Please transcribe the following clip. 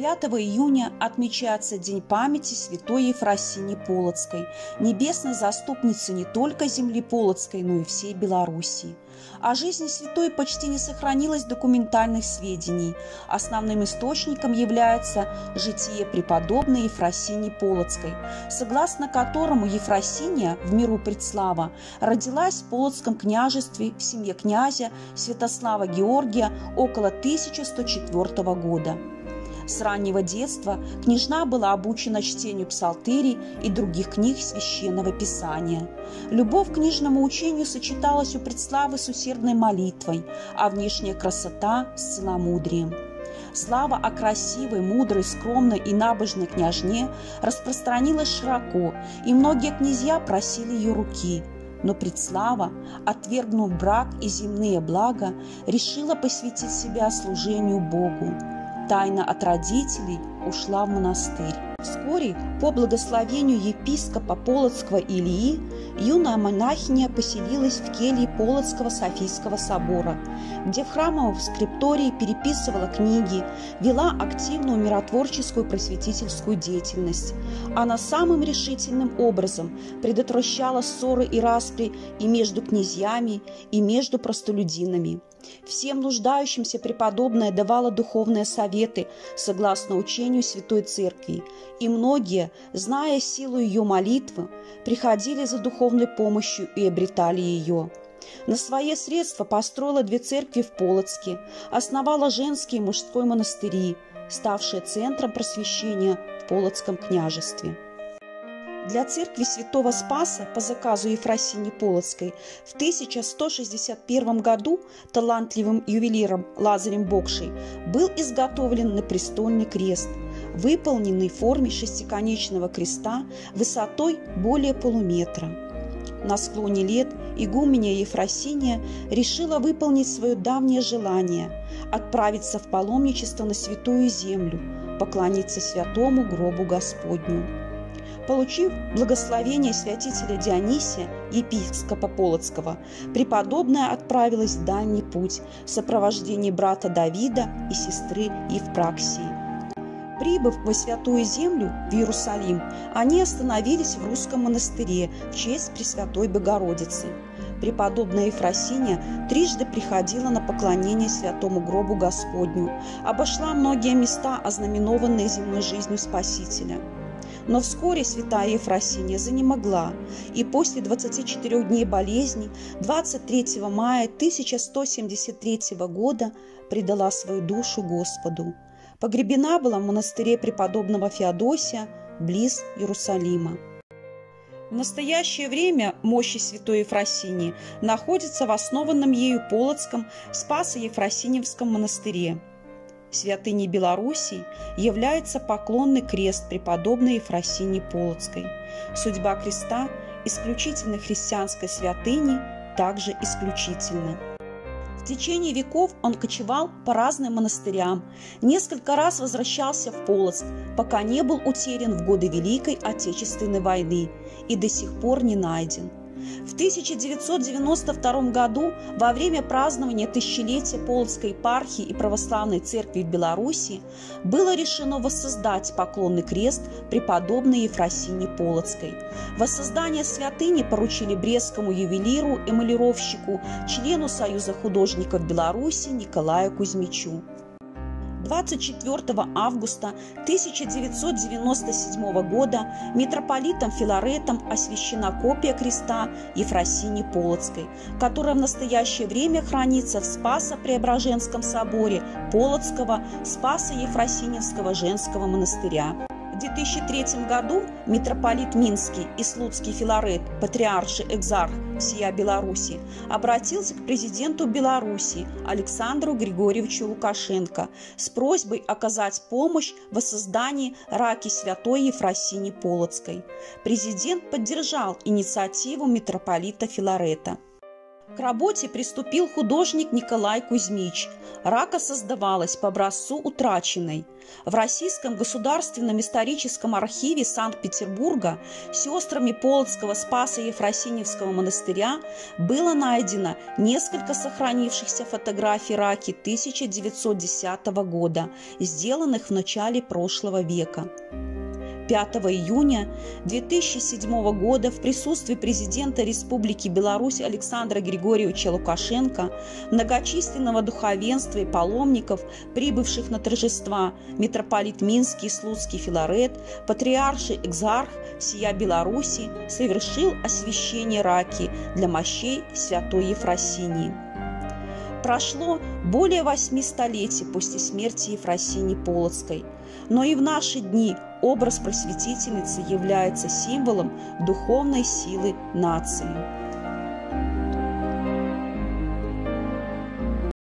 5 июня отмечается День памяти святой Ефросинии Полоцкой, небесной заступницы не только земли Полоцкой, но и всей Белоруссии. О жизни святой почти не сохранилось документальных сведений. Основным источником является житие преподобной Ефросинии Полоцкой, согласно которому Ефросиния в миру предслава родилась в Полоцком княжестве в семье князя Святослава Георгия около 1104 года. С раннего детства княжна была обучена чтению псалтырей и других книг священного писания. Любовь к книжному учению сочеталась у предславы с усердной молитвой, а внешняя красота с целомудрием. Слава о красивой, мудрой, скромной и набожной княжне распространилась широко, и многие князья просили ее руки – но Предслава, отвергнув брак и земные блага, решила посвятить себя служению Богу тайно от родителей ушла в монастырь. Вскоре, по благословению епископа Полоцкого Илии, юная монахиня поселилась в келье Полоцкого Софийского собора, где в храмовом скриптории переписывала книги, вела активную миротворческую просветительскую деятельность. Она самым решительным образом предотвращала ссоры и распри и между князьями, и между простолюдинами. Всем нуждающимся преподобная давала духовные советы согласно учению Святой Церкви, и многие, зная силу ее молитвы, приходили за духовной помощью и обретали ее. На свои средства построила две церкви в Полоцке, основала женский и мужской монастыри, ставшие центром просвещения в Полоцком княжестве. Для церкви святого Спаса по заказу Ефросинии Полоцкой в 1161 году талантливым ювелиром Лазарем Бокшей был изготовлен напрестольный крест, выполненный в форме шестиконечного креста высотой более полуметра. На склоне лет игуменя Ефросиния решила выполнить свое давнее желание – отправиться в паломничество на Святую Землю, поклониться святому гробу Господню. Получив благословение святителя Дионисия, епископа Полоцкого, преподобная отправилась в дальний путь в сопровождении брата Давида и сестры Евпраксии. Прибыв во Святую Землю, в Иерусалим, они остановились в русском монастыре в честь Пресвятой Богородицы. Преподобная Ефросиния трижды приходила на поклонение святому гробу Господню, обошла многие места, ознаменованные земной жизнью Спасителя – но вскоре святая Ефросиния занемогла, и после 24 дней болезни 23 мая 1173 года предала свою душу Господу. Погребена была в монастыре преподобного Феодосия близ Иерусалима. В настоящее время мощи святой Ефросинии находятся в основанном ею Полоцком Спасо-Ефросиневском монастыре – святыней Белоруссии является поклонный крест преподобной Ефросинии Полоцкой. Судьба креста исключительно христианской святыни также исключительна. В течение веков он кочевал по разным монастырям, несколько раз возвращался в Полоцк, пока не был утерян в годы Великой Отечественной войны и до сих пор не найден – в 1992 году во время празднования тысячелетия Полоцкой епархии и православной церкви в Беларуси было решено воссоздать поклонный крест преподобной Ефросинии Полоцкой. Воссоздание святыни поручили брестскому ювелиру, эмалировщику, члену Союза художников Беларуси Николаю Кузьмичу. 24 августа 1997 года митрополитом Филаретом освящена копия креста Ефросини Полоцкой, которая в настоящее время хранится в Спасо-Преображенском соборе Полоцкого Спасо-Ефросиневского женского монастыря. 2003 году митрополит Минский и Слуцкий Филарет, патриарший экзарх всея Беларуси, обратился к президенту Беларуси Александру Григорьевичу Лукашенко с просьбой оказать помощь в воссоздании раки святой Ефросини Полоцкой. Президент поддержал инициативу митрополита Филарета. К работе приступил художник Николай Кузьмич. Рака создавалась по образцу утраченной. В Российском государственном историческом архиве Санкт-Петербурга сестрами Полоцкого Спаса Ефросиневского монастыря было найдено несколько сохранившихся фотографий раки 1910 года, сделанных в начале прошлого века. 5 июня 2007 года в присутствии президента Республики Беларусь Александра Григорьевича Лукашенко, многочисленного духовенства и паломников, прибывших на торжества, митрополит Минский Слуцкий Филарет, патриарший экзарх всея Беларуси совершил освящение раки для мощей святой Ефросинии. Прошло более восьми столетий после смерти Ефросинии Полоцкой, но и в наши дни образ просветительницы является символом духовной силы нации.